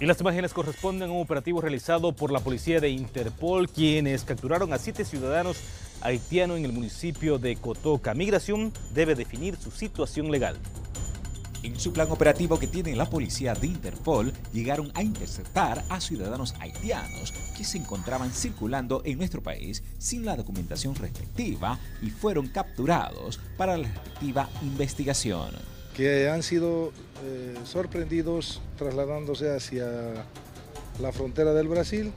Y las imágenes corresponden a un operativo realizado por la policía de Interpol, quienes capturaron a siete ciudadanos haitianos en el municipio de Cotoca. Migración debe definir su situación legal. En su plan operativo que tiene la policía de Interpol, llegaron a interceptar a ciudadanos haitianos que se encontraban circulando en nuestro país sin la documentación respectiva y fueron capturados para la respectiva investigación. Que han sido eh, sorprendidos trasladándose hacia la frontera del Brasil,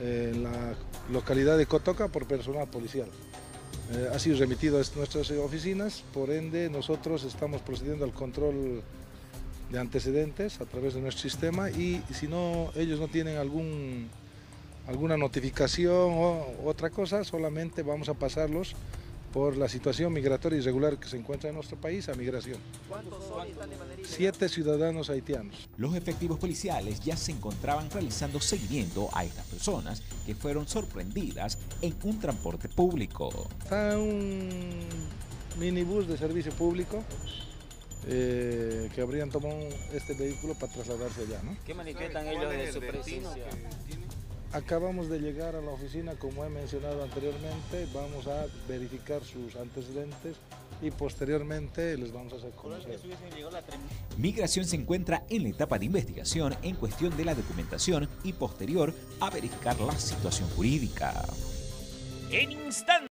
en la localidad de Cotoca, por personal policial. Eh, ha sido remitido a nuestras oficinas, por ende nosotros estamos procediendo al control de antecedentes a través de nuestro sistema y si no ellos no tienen algún, alguna notificación o otra cosa, solamente vamos a pasarlos por la situación migratoria irregular que se encuentra en nuestro país a migración. ¿Cuántos son? Siete ciudadanos haitianos. Los efectivos policiales ya se encontraban realizando seguimiento a estas personas que fueron sorprendidas en un transporte público. Está un minibús de servicio público eh, que habrían tomado este vehículo para trasladarse allá. ¿no? ¿Qué manifiestan ellos de su presencia? Acabamos de llegar a la oficina, como he mencionado anteriormente, vamos a verificar sus antecedentes y posteriormente les vamos a hacer conocer. Migración se encuentra en la etapa de investigación en cuestión de la documentación y posterior a verificar la situación jurídica. En instante.